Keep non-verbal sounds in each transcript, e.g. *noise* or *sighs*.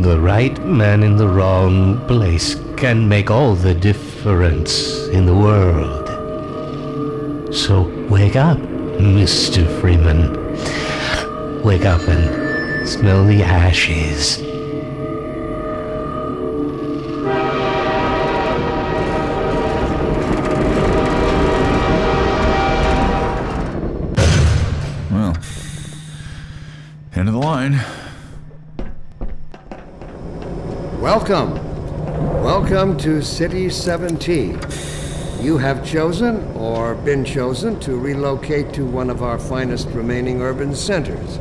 The right man in the wrong place can make all the difference in the world. So wake up, Mr. Freeman. Wake up and smell the ashes. Well, end of the line. Welcome. Welcome to City 17. You have chosen, or been chosen, to relocate to one of our finest remaining urban centers.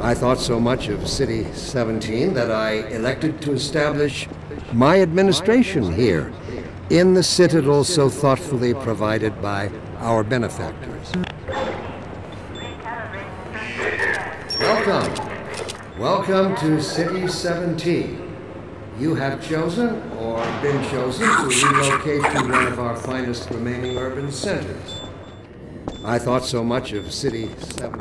I thought so much of City 17 that I elected to establish my administration here, in the citadel so thoughtfully provided by our benefactors. Welcome. Welcome to City 17. You have chosen, or been chosen, to relocate to one of our finest remaining urban centers. I thought so much of City 17.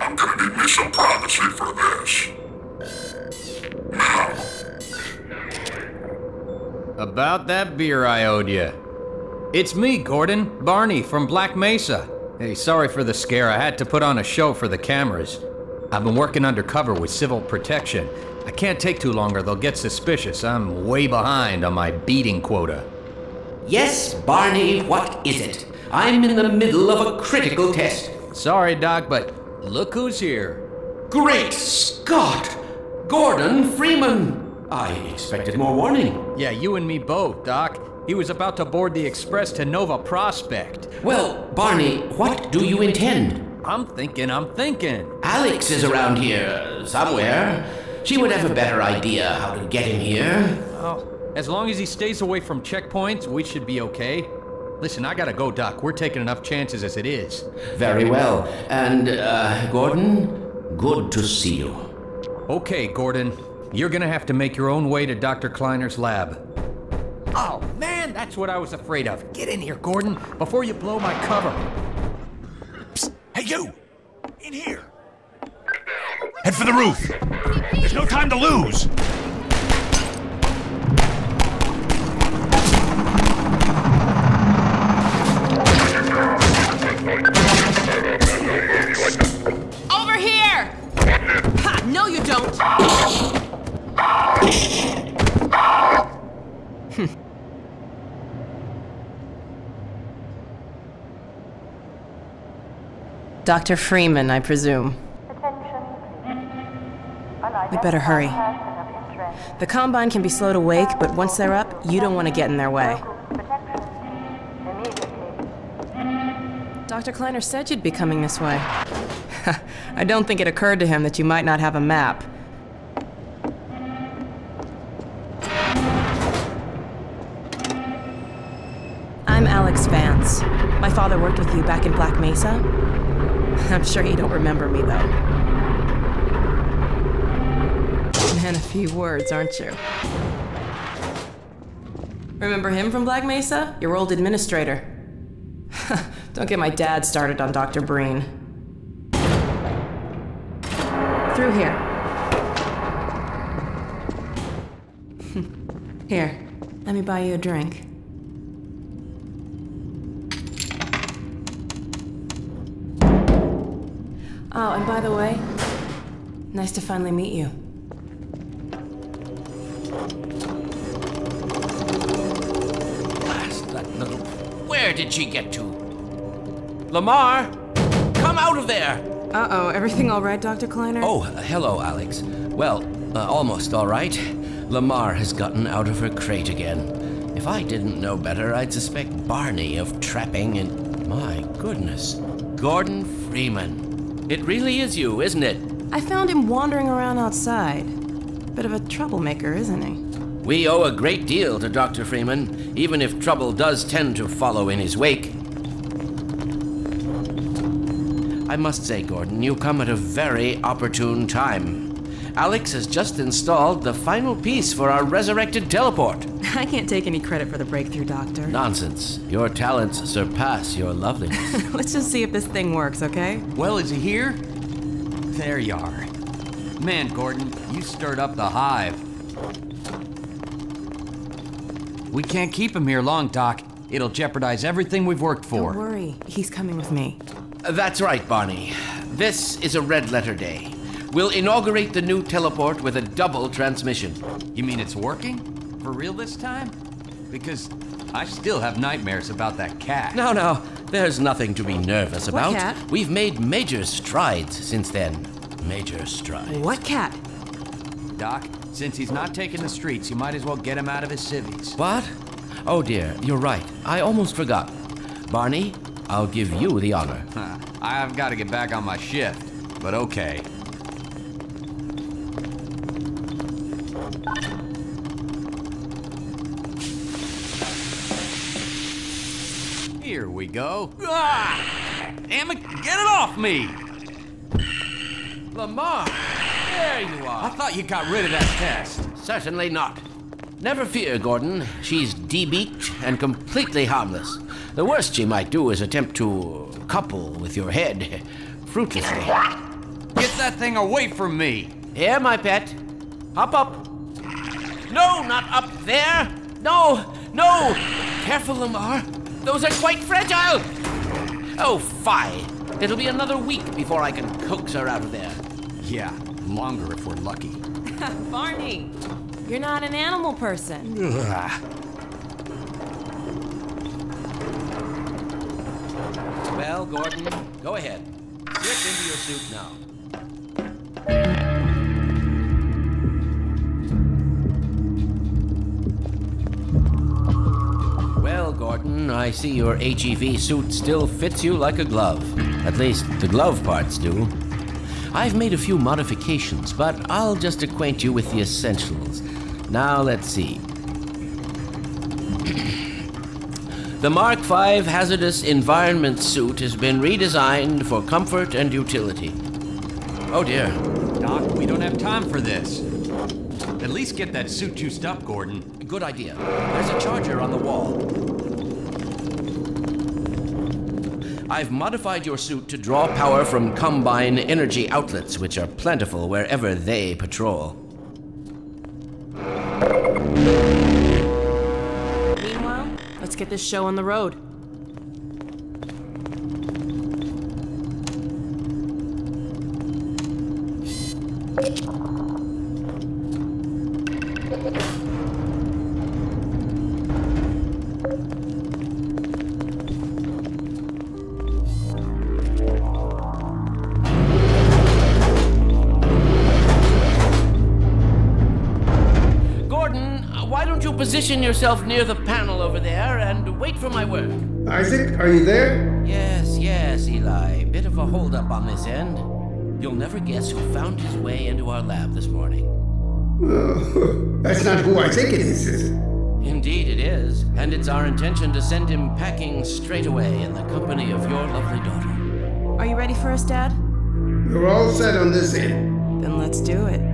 I'm gonna need me some privacy for this. About that beer I owed you. It's me, Gordon, Barney from Black Mesa. Hey, sorry for the scare. I had to put on a show for the cameras. I've been working undercover with civil protection. I can't take too long or they'll get suspicious. I'm way behind on my beating quota. Yes, Barney, what is it? I'm in the middle of a critical test. Sorry, Doc, but look who's here. Great Scott! Gordon Freeman! I expected more warning. Yeah, you and me both, Doc. He was about to board the express to Nova Prospekt. Well, Barney, what do you intend? I'm thinking, I'm thinking. Alyx is around here somewhere. She would have a better idea how to get him here. Oh, as long as he stays away from checkpoints, we should be okay. Listen, I gotta go, Doc. We're taking enough chances as it is. Very well. And, uh, Gordon, good to see you. Okay, Gordon. You're gonna have to make your own way to Dr. Kleiner's lab. Oh, man, that's what I was afraid of. Get in here, Gordon, before you blow my cover. Hey, you! In here! Head for the roof! There's no time to lose! Over here! Ha! No, you don't! Dr. Freeman, I presume. We better hurry. The Combine can be slow to wake, but once they're up, you don't want to get in their way. Dr. Kleiner said you'd be coming this way. *laughs* I don't think it occurred to him that you might not have a map. Alyx Vance. My father worked with you back in Black Mesa. I'm sure you don't remember me, though. Man, a few words, aren't you? Remember him from Black Mesa? Your old administrator. *laughs* don't get my dad started on Dr. Breen. Through here. *laughs* here, let me buy you a drink. Oh, and by the way, nice to finally meet you. Blast that little. Where did she get to? Lamarr, come out of there! Uh-oh, everything all right, Dr. Kleiner? Oh, hello, Alyx. Well, uh, almost all right. Lamarr has gotten out of her crate again. If I didn't know better, I'd suspect Barney of trapping and. My goodness. Gordon Freeman. It really is you, isn't it? I found him wandering around outside. Bit of a troublemaker, isn't he? We owe a great deal to Dr. Freeman, even if trouble does tend to follow in his wake. I must say, Gordon, you come at a very opportune time. Alyx has just installed the final piece for our resurrected teleport. *laughs* I can't take any credit for the breakthrough, Doctor. Nonsense. Your talents surpass your loveliness. *laughs* Let's just see if this thing works, okay? Well, is he here? There you are. Man, Gordon, you stirred up the hive. We can't keep him here long, Doc. It'll jeopardize everything we've worked for. Don't worry, he's coming with me. That's right, Barney. This is a red letter day. We'll inaugurate the new teleport with a double transmission. You mean it's working? For real this time? Because I still have nightmares about that cat. No, no, there's nothing to be nervous about. What about. cat? We've made major strides since then. Major strides. What cat? Doc, since he's not taking the streets, you might as well get him out of his civvies. What? Oh dear, you're right. I almost forgot. Barney, I'll give you the honor. I've got to get back on my shift, but okay. We go. Ah! Damn it, get it off me! Lamarr, there you are. I thought you got rid of that test. Certainly not. Never fear, Gordon. She's debeaked and completely harmless. The worst she might do is attempt to couple with your head, fruitlessly. Get that thing away from me! Here, my pet. Hop up. No, not up there. No, no. Careful, Lamarr. Those are quite fragile. Oh, fie. It'll be another week before I can coax her out of there. Yeah, longer if we're lucky. *laughs* Barney, you're not an animal person. Well, Gordon, go ahead. Slip into your suit now. Gordon, I see your HEV suit still fits you like a glove. At least, the glove parts do. I've made a few modifications, but I'll just acquaint you with the essentials. Now, let's see. *clears throat* The Mark V hazardous environment suit has been redesigned for comfort and utility. Oh dear. Doc, we don't have time for this. At least get that suit juiced up, Gordon. Good idea. There's a charger on the wall. I've modified your suit to draw power from Combine energy outlets, which are plentiful wherever they patrol. Meanwhile, let's get this show on the road. Position yourself near the panel over there and wait for my work? Isaac, are you there? Yes, yes, Eli. Bit of a holdup on this end. You'll never guess who found his way into our lab this morning. Oh, *laughs* that's not who I think it is, is it? Indeed, it is, and it's our intention to send him packing straight away in the company of your lovely daughter. Are you ready for us, Dad? We're all set on this end. Then let's do it.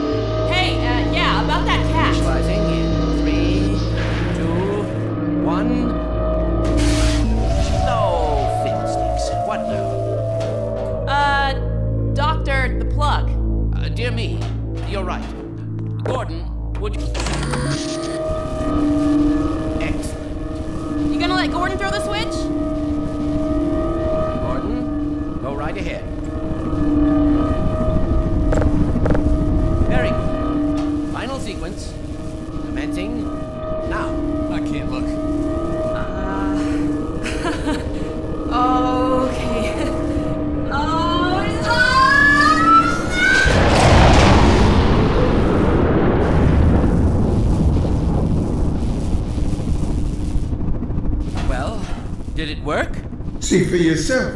yourself.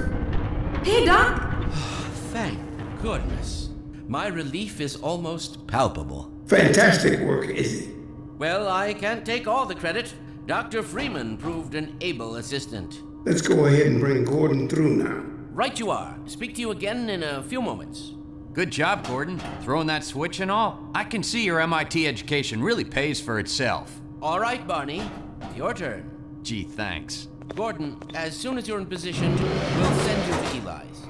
Hey, Doc. Ah, thank goodness. My relief is almost palpable. Fantastic work, Izzy. Well, I can't take all the credit. Dr. Freeman proved an able assistant. Let's go ahead and bring Gordon through now. Right you are. Speak to you again in a few moments. Good job, Gordon. Throwing that switch and all. I can see your MIT education really pays for itself. All right, Barney. Your turn. Gee, thanks. Gordon, as soon as you're in position, we'll send you to Eli's.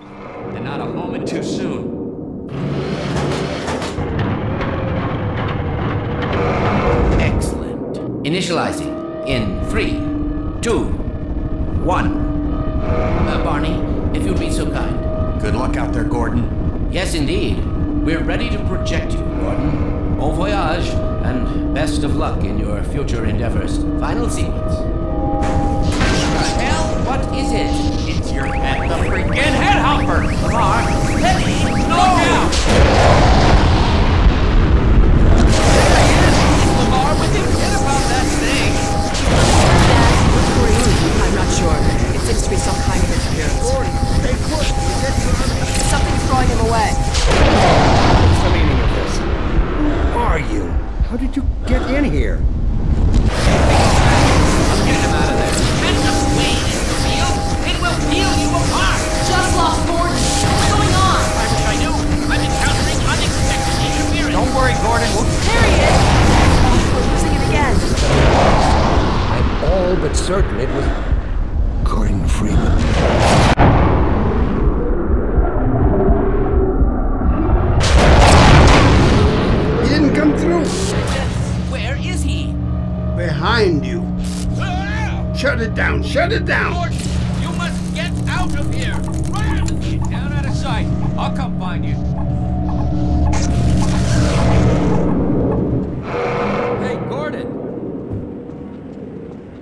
And not a moment too soon. Excellent. Initializing in three, two, one. Uh, Barney, if you'd be so kind. Good luck out there, Gordon. Yes, indeed. We're ready to project you, Gordon. Au voyage, and best of luck in your future endeavors. Final sequence. The hell? What is it? It's your head, the freaking head hopper! Lamarr, steady! No! Now! Lamarr, we can forget about that thing. I'm not sure. It seems to be some kind of interference. Something's drawing him away. What's the meaning of this? Who are you? How did you get in here? Worry, Gordon. We'll There he is. We're losing it again. I'm all but certain it was Gordon Freeman. He didn't come through. Where is he? Behind you. Shut it down. Shut it down.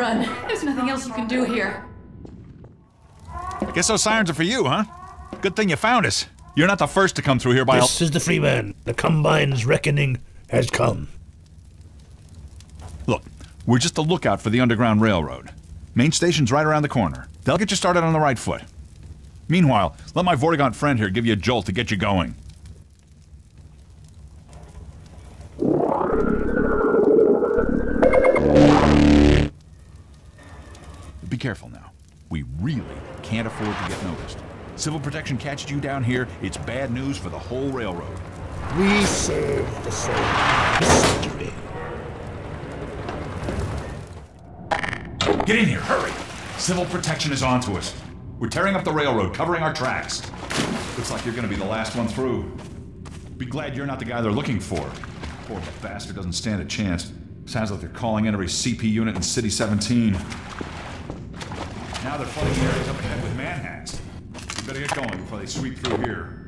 Run. There's nothing else you can do here. I Guess those sirens are for you, huh? Good thing you found us. You're not the first to come through here by This is the free man. The Combine's reckoning has come. Look, we're just a lookout for the Underground Railroad. Main station's right around the corner. They'll get you started on the right foot. Meanwhile, let my Vortigaunt friend here give you a jolt to get you going. Be careful now. We really can't afford to get noticed. Civil protection catches you down here, it's bad news for the whole railroad. We serve the same history. Get in here, hurry! Civil protection is onto us. We're tearing up the railroad, covering our tracks. Looks like you're gonna be the last one through. Be glad you're not the guy they're looking for. Poor bastard doesn't stand a chance. Sounds like they're calling in every CP unit in City 17. Now they're flooding the areas up ahead with manhacks. We better get going before they sweep through here.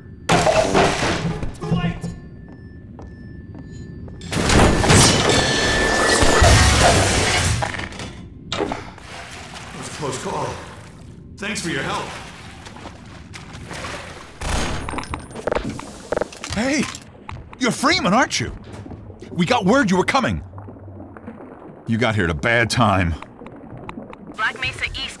Too late! That was a close call. Thanks for your help. Hey! You're Freeman, aren't you? We got word you were coming. You got here at a bad time. Black Mesa East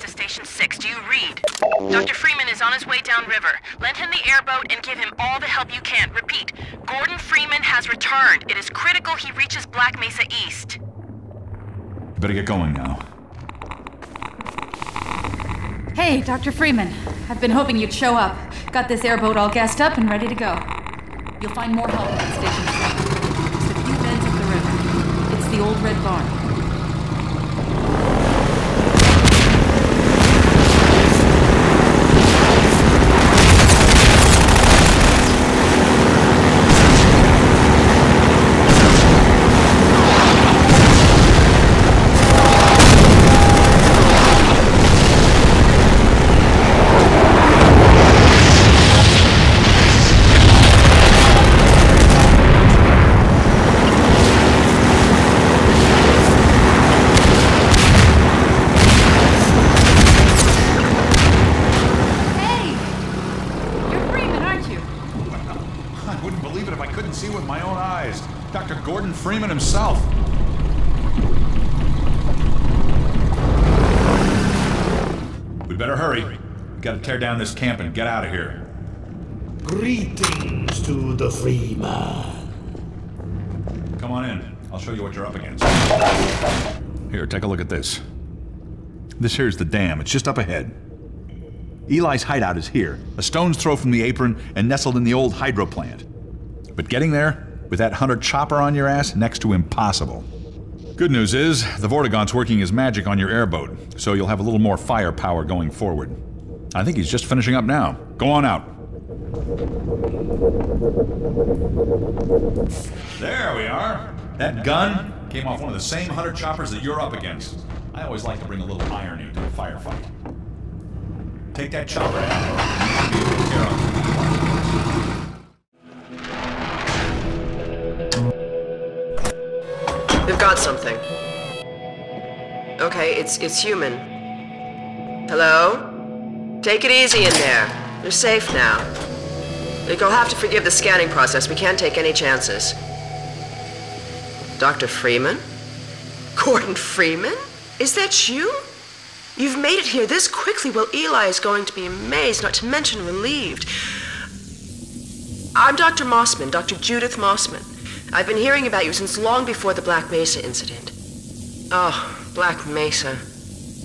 to Station 6. Do you read? Dr. Freeman is is on his way downriver. Lend him the airboat and give him all the help you can. Repeat, Gordon Freeman has returned. It is critical he reaches Black Mesa East. Better get going now. Hey, Dr. Freeman. I've been hoping you'd show up. Got this airboat all gassed up and ready to go. You'll find more help at the station soon. Just a few bends up the river. It's the old red barn. Down this camp and get out of here. Greetings to the free man. Come on in. I'll show you what you're up against. Here, take a look at this. This here's the dam. It's just up ahead. Eli's hideout is here, a stone's throw from the apron and nestled in the old hydro plant. But getting there, with that hunter chopper on your ass, next to impossible. Good news is, the Vortigaunt's working his magic on your airboat, so you'll have a little more firepower going forward. I think he's just finishing up now. Go on out. There we are. That gun came off one of the same hunter choppers that you're up against. I always like to bring a little irony to a firefight. Take that chopper out. We've got something. Okay, it's it's human. Hello? Take it easy in there. You're safe now. You'll have to forgive the scanning process. We can't take any chances. Dr. Freeman? Gordon Freeman? Is that you? You've made it here this quickly. Well, Eli is going to be amazed, not to mention relieved. I'm Dr. Mossman, Dr. Judith Mossman. I've been hearing about you since long before the Black Mesa incident. Oh, Black Mesa.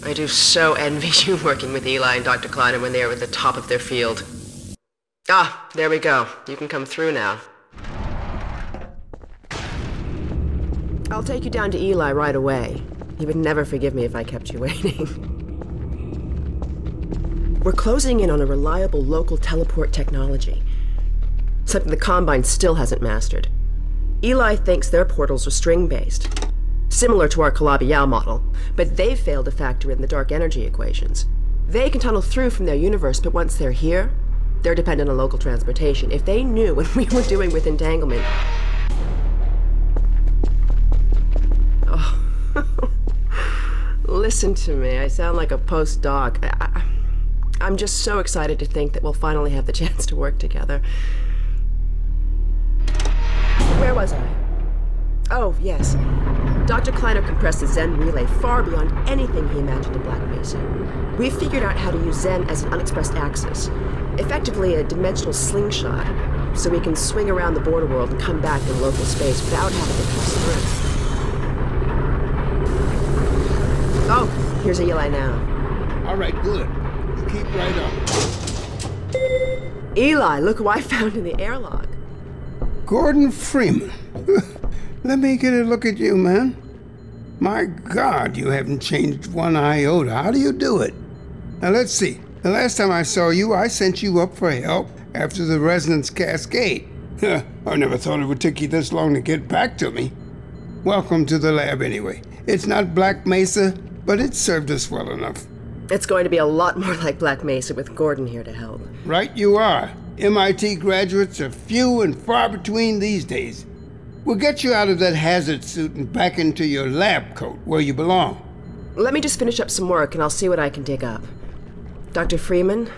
I do so envy *laughs* you working with Eli and Dr. Kleiner when they are at the top of their field. Ah, there we go. You can come through now. I'll take you down to Eli right away. He would never forgive me if I kept you *laughs* waiting. We're closing in on a reliable local teleport technology. Something the Combine still hasn't mastered. Eli thinks their portals are string-based, similar to our Calabi-Yau model, but they've failed to factor in the dark energy equations. They can tunnel through from their universe, but once they're here, they're dependent on local transportation. If they knew what we were doing with entanglement... Oh. *laughs* Listen to me. I sound like a postdoc. I, I, I'm just so excited to think that we'll finally have the *laughs* chance to work together. Where was I? Oh, yes. Dr. Kleiner compressed the Xen relay far beyond anything he imagined in Black Mesa. We figured out how to use Xen as an unexpressed axis, effectively a dimensional slingshot, so we can swing around the border world and come back in local space without having to pass through. Oh, here's Eli now. All right, good. You keep right up. Eli, look who I found in the airlock. Gordon Freeman. *laughs* Let me get a look at you, man. My God, you haven't changed one iota. How do you do it? Now, let's see. The last time I saw you, I sent you up for help after the resonance cascade. *laughs* I never thought it would take you this long to get back to me. Welcome to the lab, anyway. It's not Black Mesa, but it served us well enough. It's going to be a lot more *laughs* like Black Mesa with Gordon here to help. Right you are. MIT graduates are few and far between these days. We'll get you out of that hazard suit and back into your lab coat where you belong. Let me just finish up some work and I'll see what I can dig up. Dr. Freeman,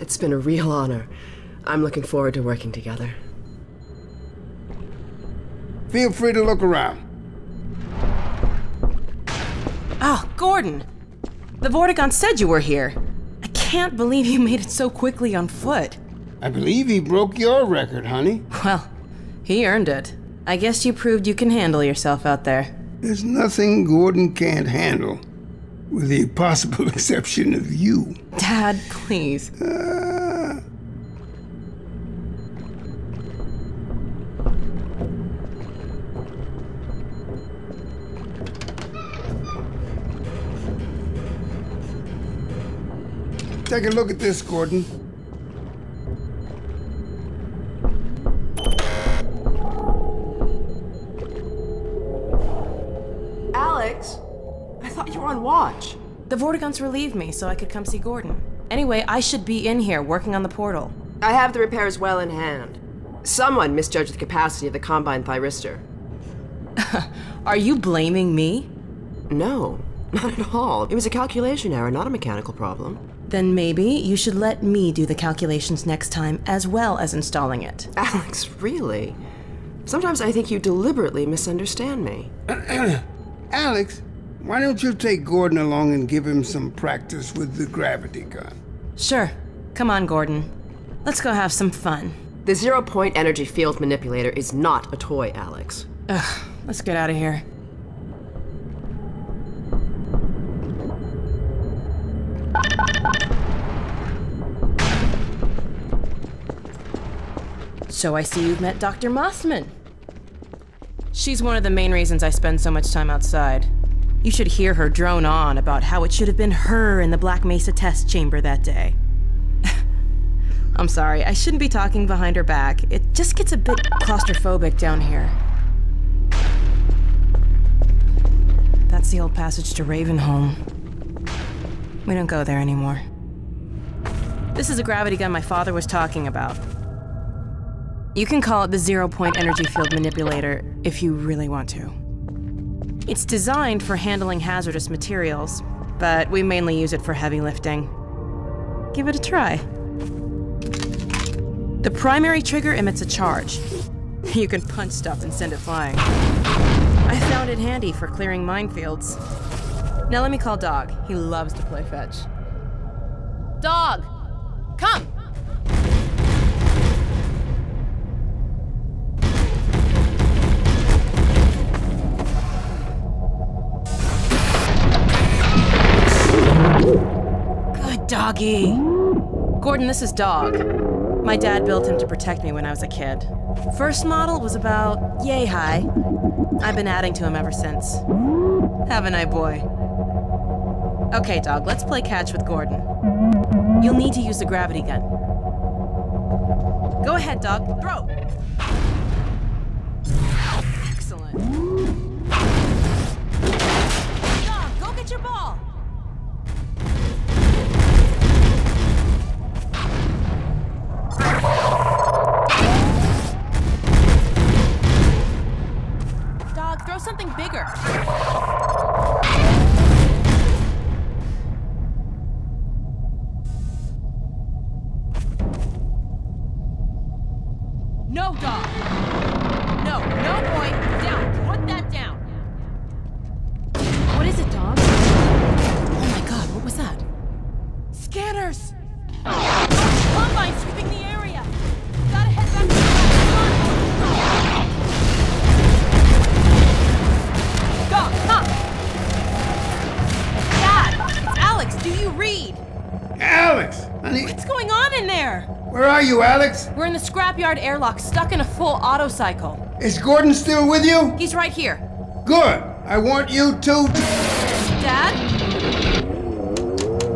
it's been a real honor. I'm looking forward to working together. Feel free to look around. Oh, Gordon! The Vortigaunt said you were here. I can't believe you made it so quickly on foot. I believe he broke your record, honey. Well, he earned it. I guess you proved you can handle yourself out there. There's nothing Gordon can't handle, with the possible *laughs* exception of you. Dad, please. Uh, Take a look at this, Gordon. The Vortigaunts relieved me so I could come see Gordon. Anyway, I should be in here working on the portal. I have the repairs well in hand. Someone misjudged the capacity of the Combine thyristor. *laughs* Are you blaming me? No, *laughs* not at all. It was a calculation error, not a mechanical problem. Then maybe you should let me do the calculations next time as well as installing it. *laughs* Alyx, really? Sometimes I think you deliberately misunderstand me. *clears throat* Alyx, why don't you take Gordon along and give him some practice with the gravity gun? Sure. Come on, Gordon. Let's go have some fun. The zero point energy field manipulator is not a toy, Alyx. Ugh, let's get out of here. So I see you've met Dr. Mossman. She's one of the main reasons I spend so much time outside. You should hear her drone on about how it should have been her in the Black Mesa test chamber that day. *laughs* I'm sorry, I shouldn't be talking behind her back. It just gets a bit claustrophobic down here. That's the old passage to Ravenholm. We don't go there anymore. This is a gravity gun my father was talking about. You can call it the zero point energy field manipulator if you really want to. It's designed for handling hazardous materials, but we mainly use it for heavy lifting. Give it a try. The primary trigger emits a charge. You can punch stuff and send it flying. I found it handy for clearing minefields. Now let me call Dog. He loves to play fetch. Dog! Come! Doggy. Gordon, this is Dog. My dad built him to protect me when I was a kid. First model was about yay high. I've been adding to him ever since. Haven't I, boy? Okay, Dog, let's play catch with Gordon. You'll need to use the gravity gun. Go ahead, Dog. Throw! Excellent. Dog, go get your ball! Something bigger. You, Alyx? We're in the scrapyard airlock, stuck in a full auto cycle. Is Gordon still with you? He's right here. Good. I want you to Dad?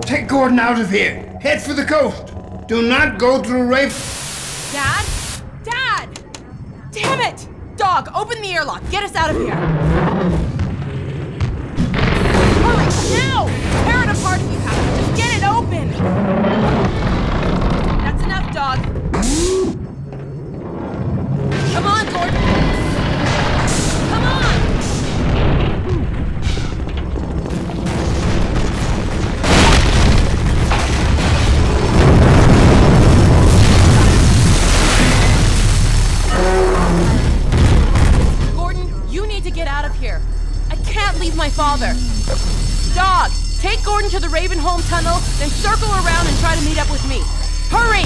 take Gordon out of here. Head for the coast. Do not go through Rafe. Dad? Dad! Damn it! Dog, open the airlock. Get us out of here. Hurry, now! Tear it apart if you have to. Just get it open. Father. Dog, Take Gordon to the Ravenholm tunnel, then circle around and try to meet up with me. Hurry!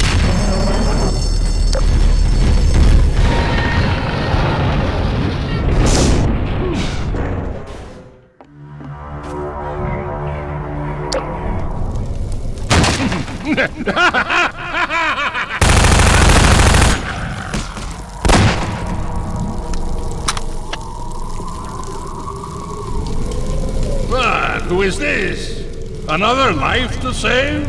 What? *laughs* Who is this? Another life to save?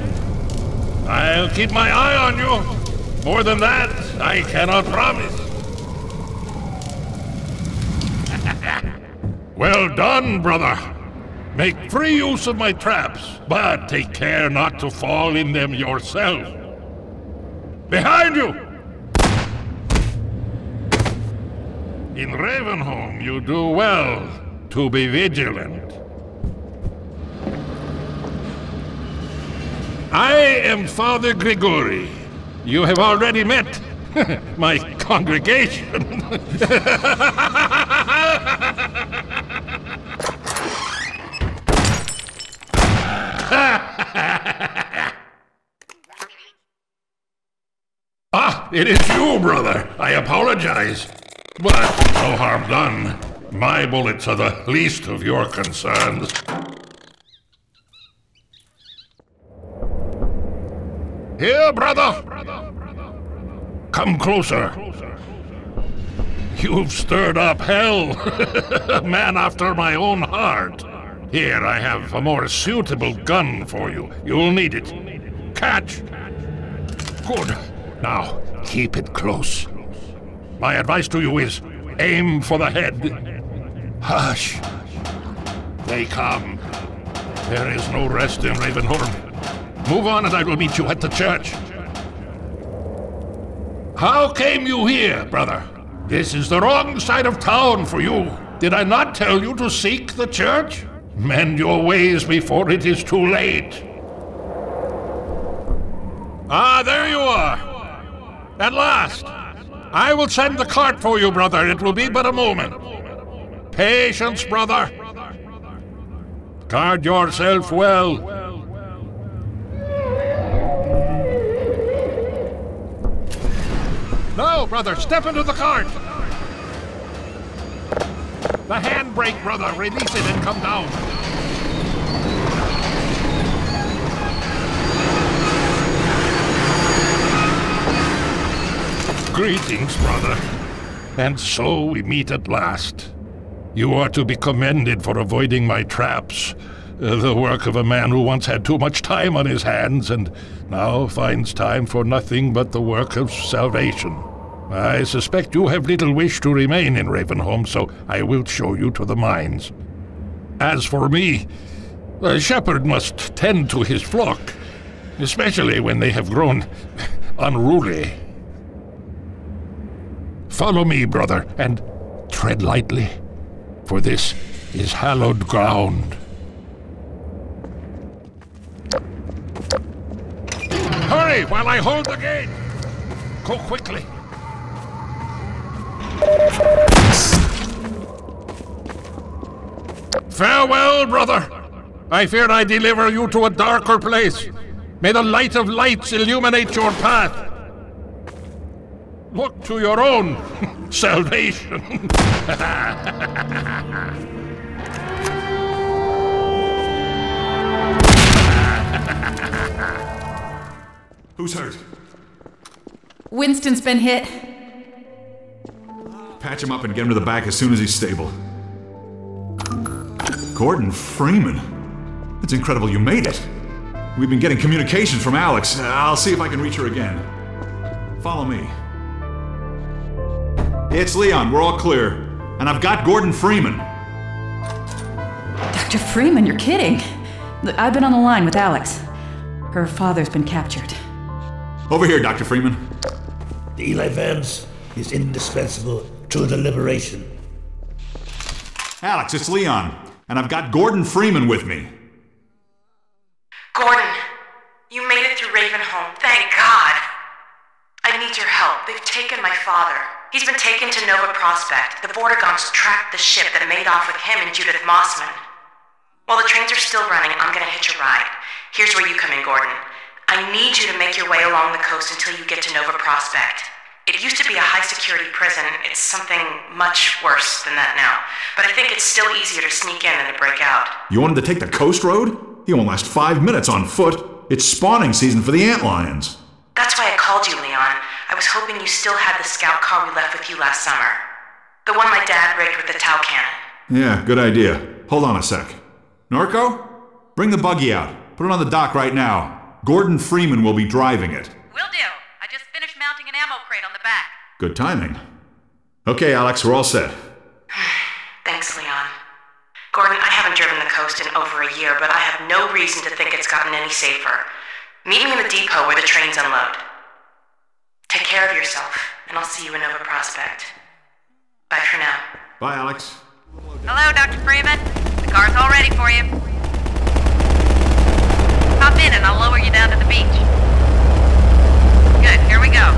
I'll keep my eye on you. More than that, I cannot promise. *laughs* well done, brother. Make free use of my traps, but take care not to fall in them yourself. Behind you! In Ravenholm, you do well to be vigilant. I am Father Grigori. You have already met *laughs* my congregation. *laughs* ah, it is you, brother. I apologize. But no harm done. My bullets are the least of your concerns. Here, brother! Come closer. You've stirred up hell. *laughs* Man after my own heart. Here, I have a more suitable gun for you. You'll need it. Catch! Good. Now, keep it close. My advice to you is aim for the head. Hush. They come. There is no rest in Ravenholm. Move on and I will meet you at the church. How came you here, brother? This is the wrong side of town for you. Did I not tell you to seek the church? Mend your ways before it is too late. Ah, there you are. At last. I will send the cart for you, brother. It will be but a moment. Patience, brother. Guard yourself well. Brother, step into the cart! The handbrake, brother! Release it and come down! Greetings, brother. And so we meet at last. You are to be commended for avoiding my traps. Uh, the work of a man who once had too much time on his hands and now finds time for nothing but the work of salvation. I suspect you have little wish to remain in Ravenholm, so I will show you to the mines. As for me, a shepherd must tend to his flock, especially when they have grown *laughs* unruly. Follow me, brother, and tread lightly, for this is hallowed ground. Hurry while I hold the gate! Go quickly! Farewell, brother! I fear I deliver you to a darker place. May the light of lights illuminate your path. Look to your own *laughs* salvation. *laughs* Who's hurt? Winston's been hit. Patch him up and get him to the back as soon as he's stable. Gordon Freeman. It's incredible you made it. We've been getting communications from Alyx. I'll see if I can reach her again. Follow me. It's Leon. We're all clear. And I've got Gordon Freeman. Dr. Freeman, you're kidding. Look, I've been on the line with Alyx. Her father's been captured. Over here, Dr. Freeman. The Eli Vance is indispensable to the liberation. Alyx, it's Leon. And I've got Gordon Freeman with me. Gordon, you made it through Ravenholm. Thank God. I need your help. They've taken my father. He's been taken to Nova Prospekt. The Vortigaunts tracked the ship that made off with him and Judith Mossman. While the trains are still running, I'm gonna hitch a ride. Here's where you come in, Gordon. I need you to make your way along the coast until you get to Nova Prospekt. It used to be a high security prison. It's something much worse than that now. But I think it's still easier to sneak in than to break out. You wanted to take the coast road? He won't last five minutes on foot. It's spawning season for the antlions. That's why I called you, Leon. I was hoping you still had the scout car we left with you last summer. The one my dad rigged with the Tau cannon. Yeah, good idea. Hold on a sec. Norco? Bring the buggy out. Put it on the dock right now. Gordon Freeman will be driving it. Crate on the back. Good timing. Okay, Alyx, we're all set. *sighs* Thanks, Leon. Gordon, I haven't driven the coast in over a year, but I have no reason to think it's gotten any safer. Meet me in the depot where the trains unload. Take care of yourself, and I'll see you in Nova Prospekt. Bye for now. Bye, Alyx. Hello, Dr. Freeman. The car's all ready for you. Hop in and I'll lower you down to the beach. Good, here we go.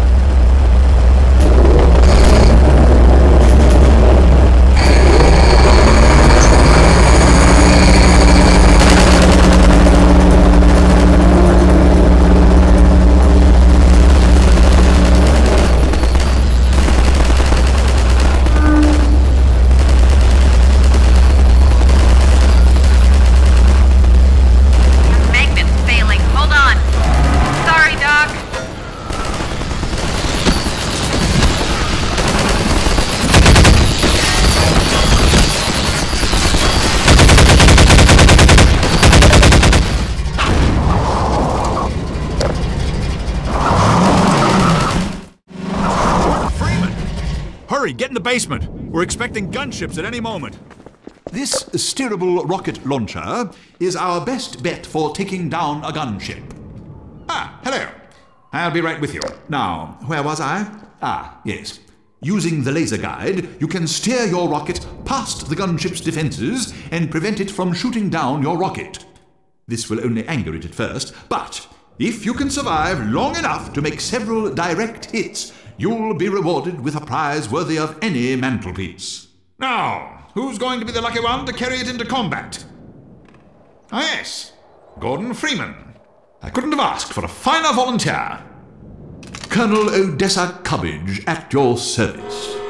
Magnet's failing. Hold on. Sorry, Doc. Hurry, get in the basement. We're expecting gunships at any moment. This steerable rocket launcher is our best bet for taking down a gunship. Ah, hello. I'll be right with you. Now, where was I? Ah, yes. Using the laser guide, you can steer your rocket past the gunship's defenses and prevent it from shooting down your rocket. This will only anger it at first, but if you can survive long enough to make several direct hits, you'll be rewarded with a prize worthy of any mantelpiece. Now, who's going to be the lucky one to carry it into combat? Ah, yes, Gordon Freeman. I couldn't have asked for a finer volunteer. Colonel Odessa Cubbage at your service.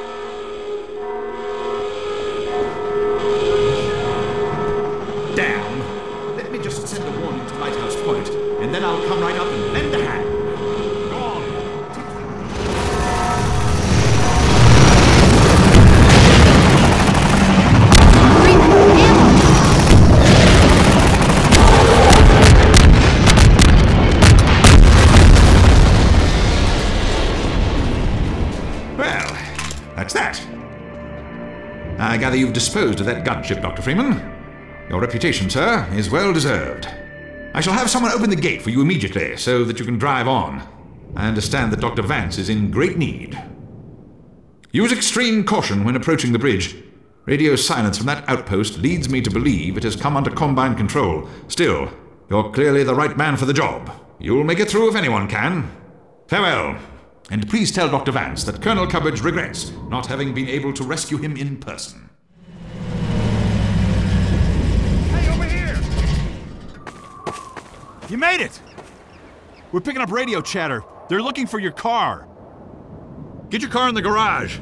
You've disposed of that gunship, Dr. Freeman. Your reputation, sir, is well deserved. I shall have someone open the gate for you immediately so that you can drive on. I understand that Dr. Vance is in great need. Use extreme caution when approaching the bridge. Radio silence from that outpost leads me to believe it has come under Combine control. Still, you're clearly the right man for the job. You'll make it through if anyone can. Farewell. And please tell Dr. Vance that Colonel Cubbage regrets not having been able to rescue him in person. You made it! We're picking up radio chatter. They're looking for your car. Get your car in the garage.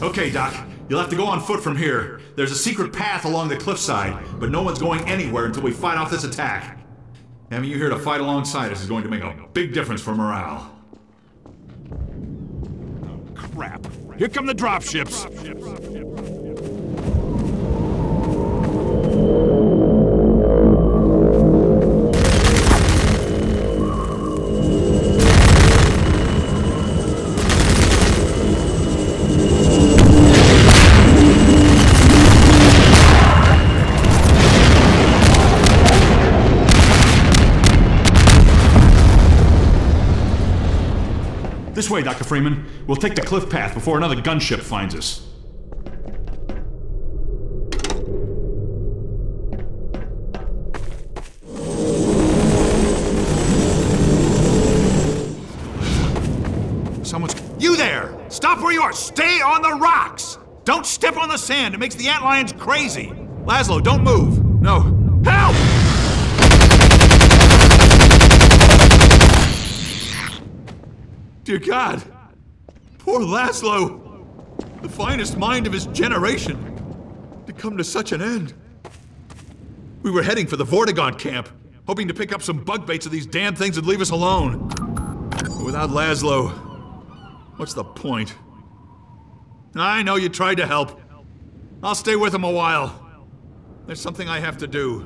Okay, Doc. You'll have to go on foot from here. There's a secret path along the cliffside, but no one's going anywhere until we fight off this attack. Having you here to fight alongside us is going to make a big difference for morale. Crap. Here come the dropships. Way, Dr. Freeman. We'll take the cliff path before another gunship finds us. Someone's. You there! Stop! Stop where you are! Stay on the rocks! Don't step on the sand, it makes the antlions crazy! Laszlo, don't move! No. Help! Dear God! Poor Laszlo! The finest mind of his generation! To come to such an end. We were heading for the Vortigaunt camp, hoping to pick up some bug baits of these damn things and leave us alone. But without Laszlo, what's the point? I know you tried to help. I'll stay with him a while. There's something I have to do.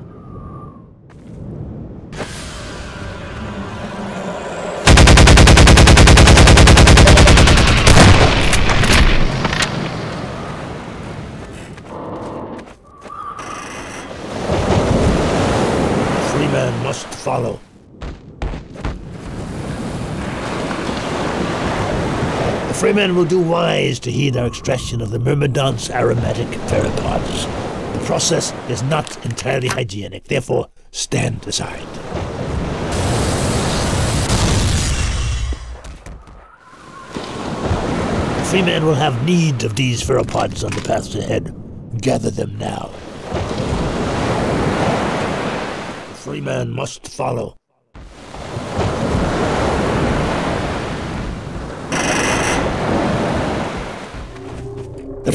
Freeman must follow. The Freeman will do wise to heed our extraction of the Myrmidont's aromatic pheropods. The process is not entirely hygienic, therefore stand aside. The Freeman will have need of these pheropods on the paths ahead. Gather them now. The Freeman must follow.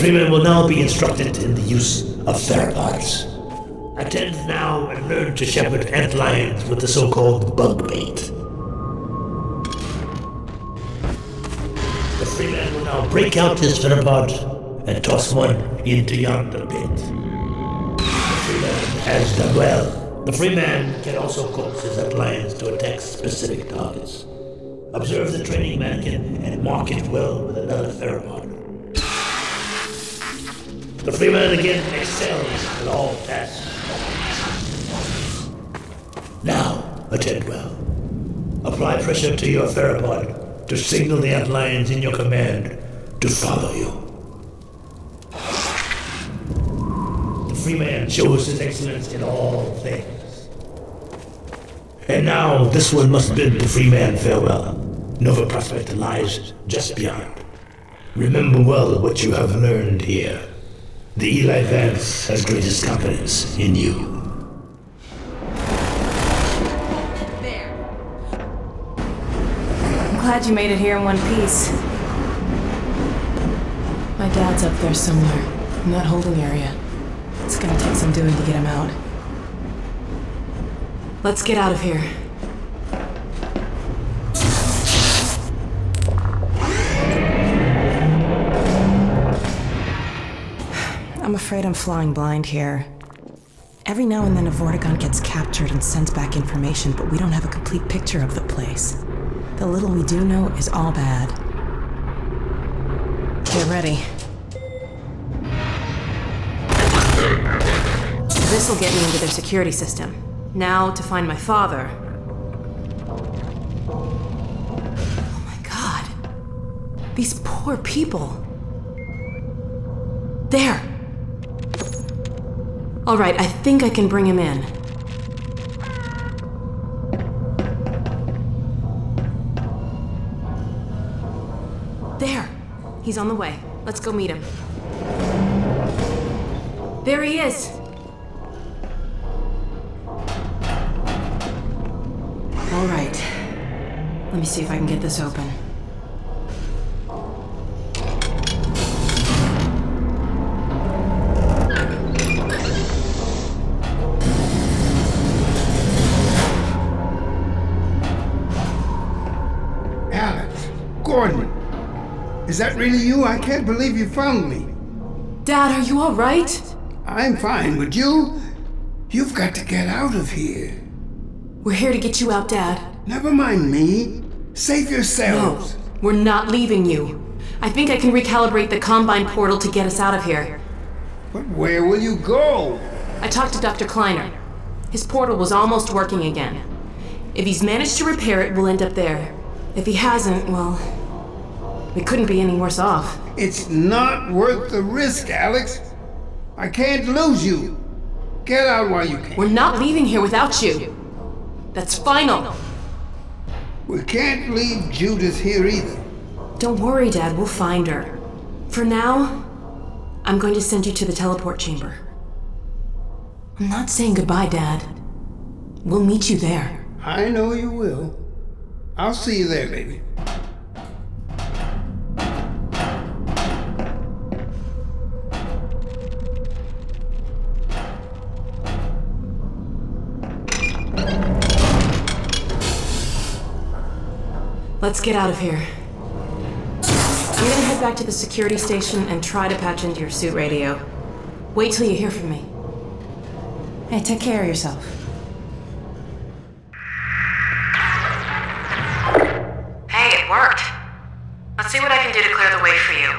Freeman will now be instructed in the use of pheropods. Attend now and learn to shepherd ant lions with the so-called bug bait. The Freeman will now break out his pheropod and toss one into yonder pit. The Freeman has done well. The Freeman can also coax his ant lions to attack specific targets. Observe the training mannequin and mark it well with another pheropod. The Freeman again excels in all tasks. Now, attend well. Apply pressure to your pheropod to signal the ant lions in your command to follow you. The Freeman shows his excellence in all things. And now, this one must bid the Freeman farewell. Nova Prospekt lies just beyond. Remember well what you have learned here. The Eli Vance has greatest confidence in you. I'm glad you made it here in one piece. My dad's up there somewhere, in that holding area. It's gonna take some doing to get him out. Let's get out of here. I'm afraid I'm flying blind here. Every now and then a Vortigaunt gets captured and sends back information, but we don't have a complete picture of the place. The little we do know is all bad. Get ready. This'll get me into their security system. Now to find my father. Oh my god. These poor people. There! Alright, I think I can bring him in. There! He's on the way. Let's go meet him. There he is! Alright. Let me see if I can get this open. Is that really you? I can't believe you found me. Dad, are you alright? I'm fine, but you? You've got to get out of here. We're here to get you out, Dad. Never mind me. Save yourselves. No, we're not leaving you. I think I can recalibrate the Combine portal to get us out of here. But where will you go? I talked to Dr. Kleiner. His portal was almost working again. If he's managed to repair it, we'll end up there. If he hasn't, well, we couldn't be any worse off. It's not worth the risk, Alyx. I can't lose you. Get out while you can. We're not leaving here without you. That's final. We can't leave Judith here either. Don't worry, Dad, we'll find her. For now, I'm going to send you to the teleport chamber. I'm not saying goodbye, Dad. We'll meet you there. I know you will. I'll see you there, baby. Let's get out of here. I'm gonna head back to the security station and try to patch into your suit radio. Wait till you hear from me. Hey, take care of yourself. Hey, it worked. Let's see what I can do to clear the way for you.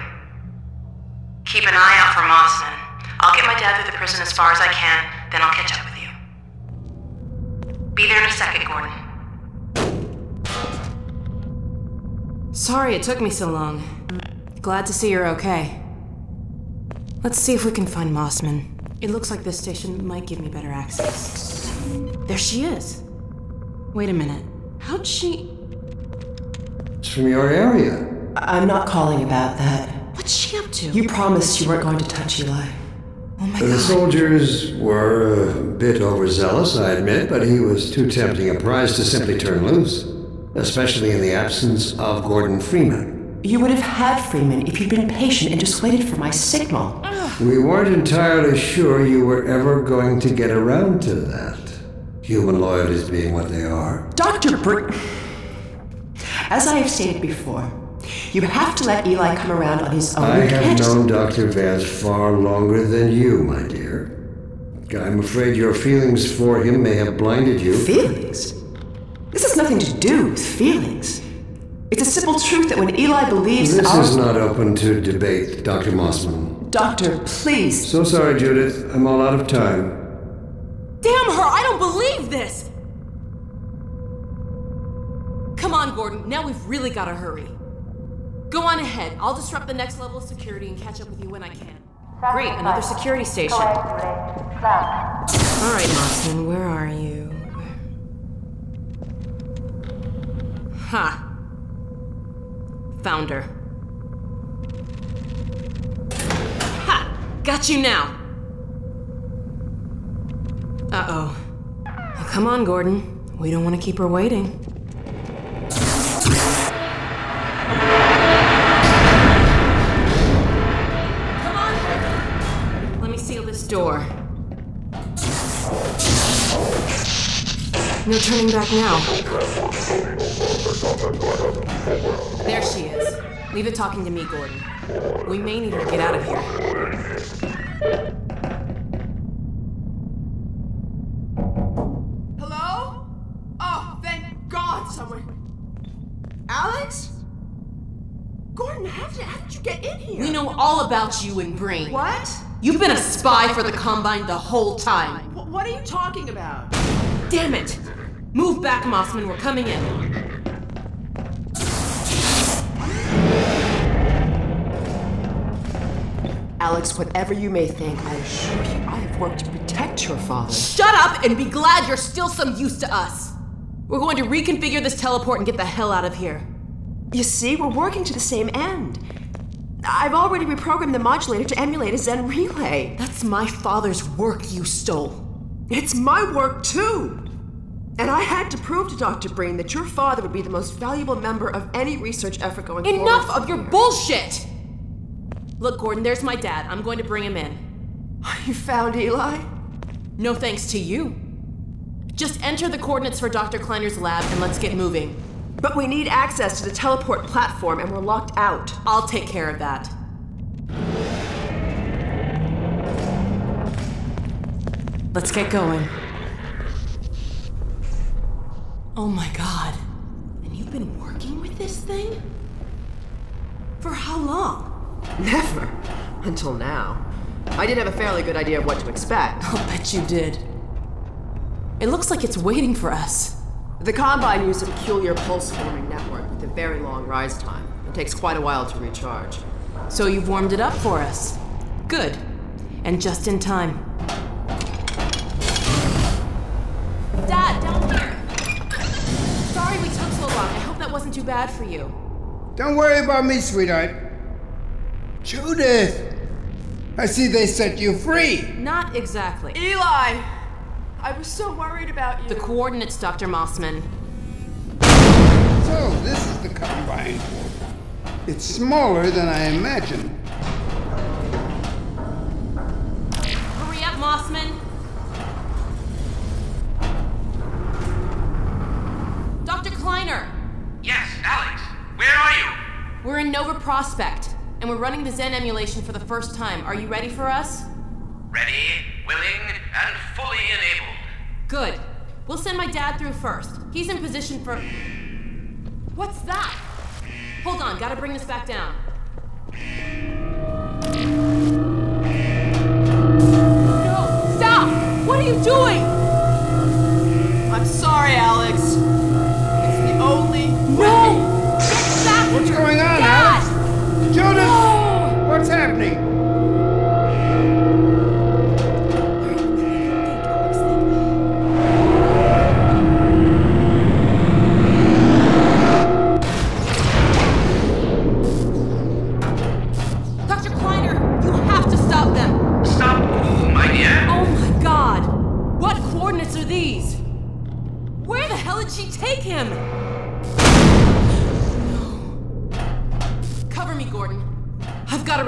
Keep an eye out for Mossman. I'll get my dad through the prison as far as I can, then I'll catch up with you. Be there in a second, Gordon. Sorry it took me so long. Glad to see you're okay. Let's see if we can find Mossman. It looks like this station might give me better access. There she is. Wait a minute. How'd she. It's from your area. I'm not calling about that. What's she up to? You promised you weren't going to touch Eli. Oh my The god. soldiers were a bit overzealous, I admit, but he was too tempting a prize to simply turn loose, especially in the absence of Gordon Freeman. You would have had Freeman if you'd been patient and just waited for my signal. We weren't entirely sure you were ever going to get around to that. Human loyalties being what they are. Dr. Br. As I have stated before, you have to let Eli come around on his own. I have known Dr. Vance far longer than you, my dear. I'm afraid your feelings for him may have blinded you. Feelings? This has nothing to do with feelings. It's a simple truth that when Eli believes This our... is not open to debate, Dr. Mossman. Doctor, please. So sorry, Judith. I'm all out of time. Damn her! I don't believe this! Come on, Gordon. Now we've really gotta hurry. Go on ahead. I'll disrupt the next level of security and catch up with you when I can. Great, another security station. Alright, Mossman, where are you? Ha! Found her. Ha! Got you now! Uh oh. Well, come on, Gordon. We don't want to keep her waiting. Come on, Let me seal this door. No turning back now. There she is. Leave it talking to me, Gordon. We may need her to get out of here. Hello? Oh, thank God someone. Alyx? Gordon, how did, how did you get in here? We know all about you and Breen. What? You've been a spy for the Combine the whole time. Wh- What are you talking about? Damn it! Move back, Mossman. We're coming in. Alyx, whatever you may think, I assure you I have worked to protect your father. Shut up and be glad you're still some use to us. We're going to reconfigure this teleport and get the hell out of here. You see, we're working to the same end. I've already reprogrammed the modulator to emulate a Xen relay. That's my father's work you stole. It's my work too. And I had to prove to Dr. Breen that your father would be the most valuable member of any research effort going forward. Enough of your bullshit! Look, Gordon, there's my dad. I'm going to bring him in. *laughs* You found Eli? No thanks to you. Just enter the coordinates for Dr. Kleiner's lab and let's get moving. But we need access to the teleport platform and we're locked out. I'll take care of that. Let's get going. Oh my god. And you've been working with this thing? For how long? Never. Until now. I did have a fairly good idea of what to expect. I'll bet you did. It looks like it's waiting for us. The Combine used a peculiar pulse forming network with a very long rise time. It takes quite a while to recharge. So you've warmed it up for us. Good. And just in time. Dad, down here! Sorry we took so long. I hope that wasn't too bad for you. Don't worry about me, sweetheart. Judith! I see they set you free. Not exactly. Eli! I was so worried about you. The coordinates, Dr. Mossman. So, this is the Combine. It's smaller than I imagined. Hurry up, Mossman. Dr. Kleiner! Yes, Alyx. Where are you? We're in Nova Prospekt, and we're running the Xen emulation for the first time. Are you ready for us? Ready, willing, and fully enabled. Good. We'll send my dad through first. He's in position for. What's that? Hold on, gotta bring this back down. No! Stop! What are you doing? I'm sorry, Alyx. What's happening?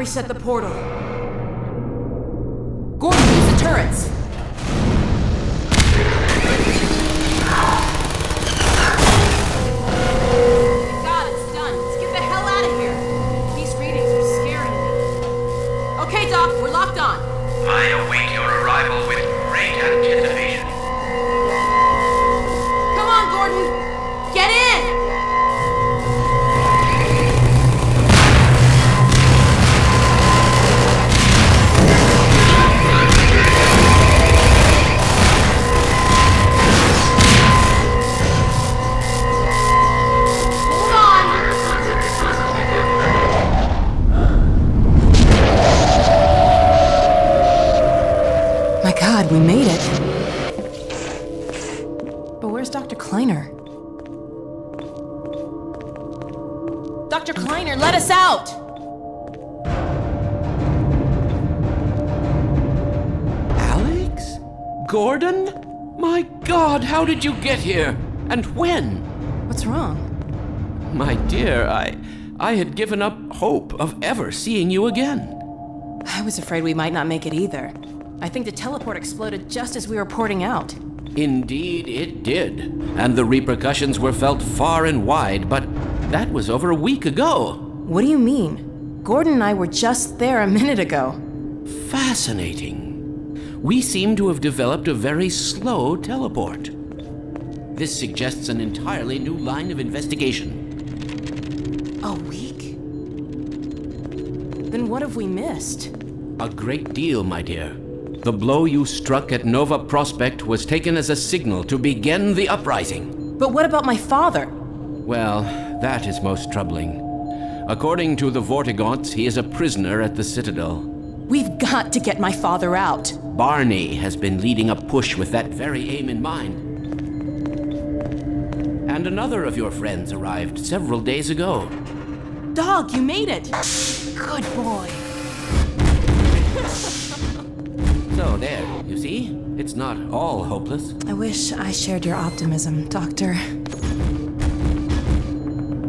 Reset the portal. Gordon, use the turrets. Thank God it's done. Let's get the hell out of here. These readings are scaring me. Okay, Doc, we're locked on. I await your arrival with Kleiner? Dr. Kleiner, let us out! Alyx? Gordon? My god, how did you get here? And when? What's wrong? My dear, I. I had given up hope of ever seeing you again. I was afraid we might not make it either. I think the teleport exploded just as we were porting out. Indeed, it did. And the repercussions were felt far and wide, but that was over a week ago. What do you mean? Gordon and I were just there a minute ago. Fascinating. We seem to have developed a very slow teleport. This suggests an entirely new line of investigation. A week? Then what have we missed? A great deal, my dear. The blow you struck at Nova Prospekt was taken as a signal to begin the uprising. But what about my father? Well, that is most troubling. According to the Vortigaunts, he is a prisoner at the Citadel. We've got to get my father out. Barney has been leading a push with that very aim in mind. And another of your friends arrived several days ago. Dog, you made it! Good boy. *laughs* So there, you see? It's not all hopeless. I wish I shared your optimism, Doctor.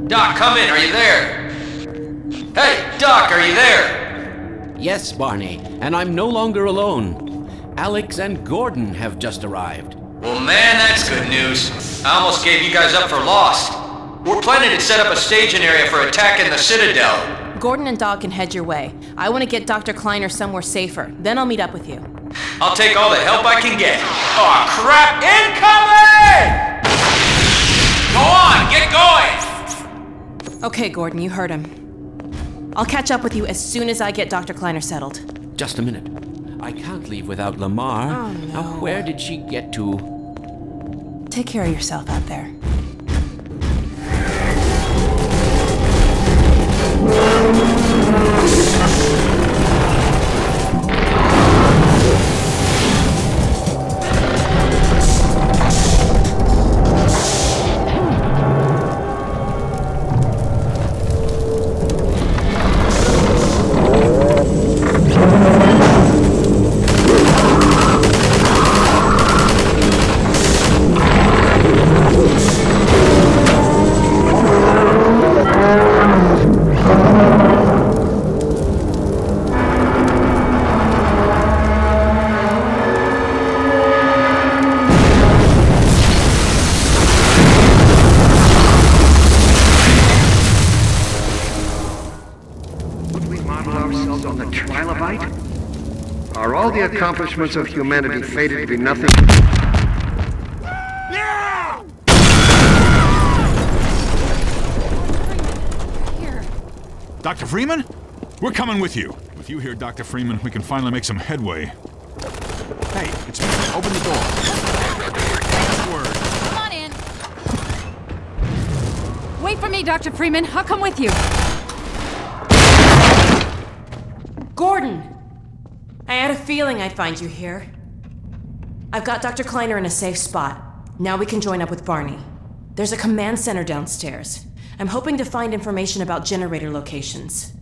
Doc, come in. Are you there? Hey, Doc, are you there? Yes, Barney, and I'm no longer alone. Alyx and Gordon have just arrived. Well, man, that's good news. I almost gave you guys up for lost. We're planning to set up a staging area for attacking the Citadel. Gordon and Dog can head your way. I want to get Dr. Kleiner somewhere safer. Then I'll meet up with you. I'll take all the help I can get. Aw, crap! Incoming! Go on, get going! Okay, Gordon, you heard him. I'll catch up with you as soon as I get Dr. Kleiner settled. Just a minute. I can't leave without Lamarr. Oh, no. Now, where did she get to? Take care of yourself out there. The accomplishments of humanity fated to be nothing. Dr. Freeman? We're coming with you. With you here, Dr. Freeman, we can finally make some headway. Hey, it's me. Open the door. Word. Come on in. Wait for me, Dr. Freeman. I'll come with you. Gordon! I I'd find you here. I've got Dr. Kleiner in a safe spot. Now we can join up with Barney. There's a command center downstairs. I'm hoping to find information about generator locations.